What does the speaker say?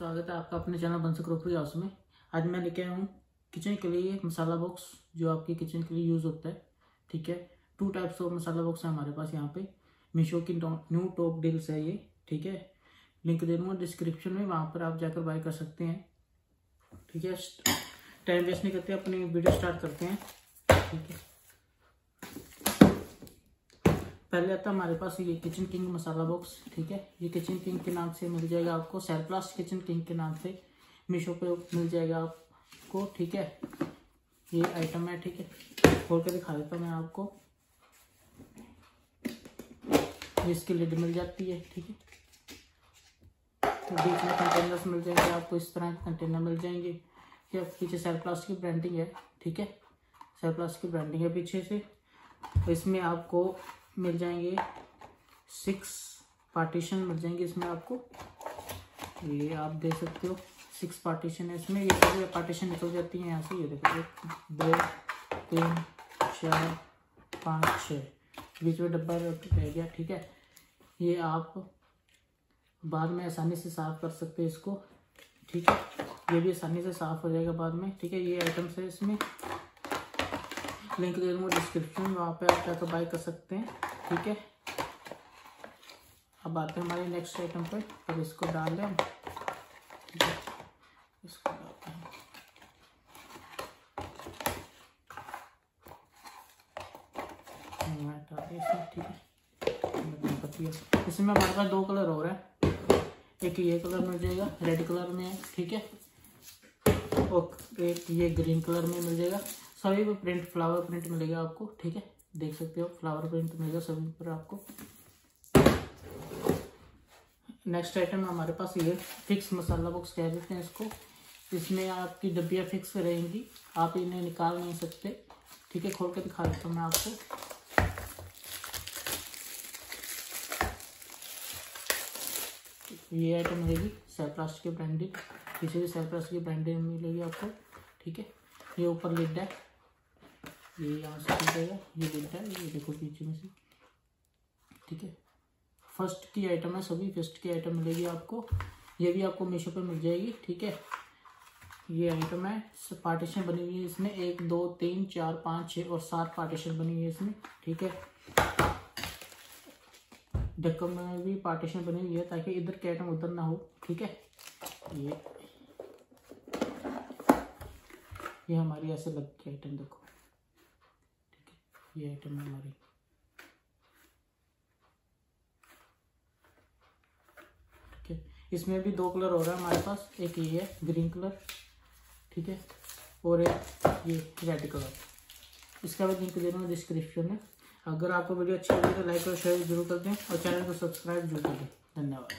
स्वागत है आपका अपने चैनल बंसक क्रोकरी हाउस में। आज मैं लेके आया हूँ किचन के लिए एक मसाला बॉक्स, जो आपके किचन के लिए यूज़ होता है, ठीक है? Two types of masala box है हमारे पास यहाँ पे। मीशो की न्यू टॉप डील्स है ये, ठीक है? लिंक दे दूँगा डिस्क्रिप्शन में, वहाँ पर आप जाकर बाय कर सकते हैं, ठीक है? टाइम वेस्ट नहीं करते, अपनी वीडियो स्टार्ट करते हैं, ठीक है? पहले आता हमारे पास ये किचन किंग मसाला बॉक्स ठीक है? ये किचन किंग के नाम से मिल जाएगा आपको सेलप्लास किचन किंग के नाम से मीशो पे मिल जाएगा आपको, ठीक है? ये आइटम है, ठीक है? खोल कर दिखा देता मैं आपको। इसकी लिड मिल जाती है, ठीक है? तो बीच में कंटेनर्स मिल जाएँगे आपको, इस तरह के कंटेनर मिल जाएँगे। ये पीछे सेलप्लास की ब्रांडिंग है, ठीक है? सेलप्लास की ब्रांडिंग है पीछे से। तो इसमें आपको मिल जाएँगे। सिक्स पार्टीशन मिल जाएँगे इसमें आपको। ये आप देख सकते हो सिक्स पार्टीशन है इसमें। ये सारी पार्टीशन निकल जाती हैं यहाँ से। ये देखो, एक, दो, तीन, चार, पाँच छः बीच में डब्बा रह गया, ठीक है? ये आप बाद में आसानी से साफ़ कर सकते हैं इसको, ठीक है? ये भी आसानी से साफ़ हो जाएगा बाद में, ठीक है? ये आइटम्स है इसमें। लिंक दे दूँगा डिस्क्रिप्शन में, वहाँ पे आप जाकर बाय कर सकते हैं, ठीक है? अब आते हैं हमारे नेक्स्ट आइटम पे, अब इसको डाल है इसको डालते हैं। ठीक है? इसमें हमारे पास दो कलर हो रहे हैं। एक ये कलर मिल जाएगा रेड कलर में है, ठीक है? और एक ये ग्रीन कलर में मिल जाएगा। सभी पे प्रिंट फ्लावर प्रिंट मिलेगा आपको, ठीक है? देख सकते हो फ्लावर प्रिंट मिलेगा सभी पर आपको। नेक्स्ट आइटम हमारे पास ये फिक्स मसाला बॉक्स कह देते हैं इसको। इसमें आपकी डब्बियाँ फिक्स रहेंगी। आप इन्हें निकाल नहीं सकते, ठीक है? खोल कर दिखा देता हूँ मैं आपको। ये आइटम मिलेगी सेलप्लास्ट की ब्रांडिंग किसी भी सेलप्लास्ट की ब्रांडिंग मिलेगी आपको, ठीक है? ये ऊपर लिड है। ये यहाँ से जाएगा ये लिड है ये देखो पीछे में से। ठीक है? फ़र्स्ट की आइटम है सभी फ़र्स्ट की आइटम मिलेगी आपको। ये भी आपको मीशो पे मिल जाएगी, ठीक है? ये आइटम है पार्टीशन बनी हुई है इसमें। एक, दो, तीन, चार, पाँच, छः और सात पार्टीशन बनी हुई है इसमें, ठीक है? ढक्कन में भी पार्टीशन बनी हुई है ताकि इधर के आइटम उधर ना हो, ठीक है? ये ये हमारी ऐसे लग के आइटम देखो। ये आइटम है हमारी ठीक है इसमें भी दो कलर हो रहा है हमारे पास. एक ये है ग्रीन कलर ठीक है? और एक ये रेड कलर इसका भी लिंक दे रहा हूँ डिस्क्रिप्शन में. अगर आपको वीडियो अच्छी लगी तो लाइक और शेयर ज़रूर कर दें और चैनल को सब्सक्राइब ज़रूर कर दें. धन्यवाद.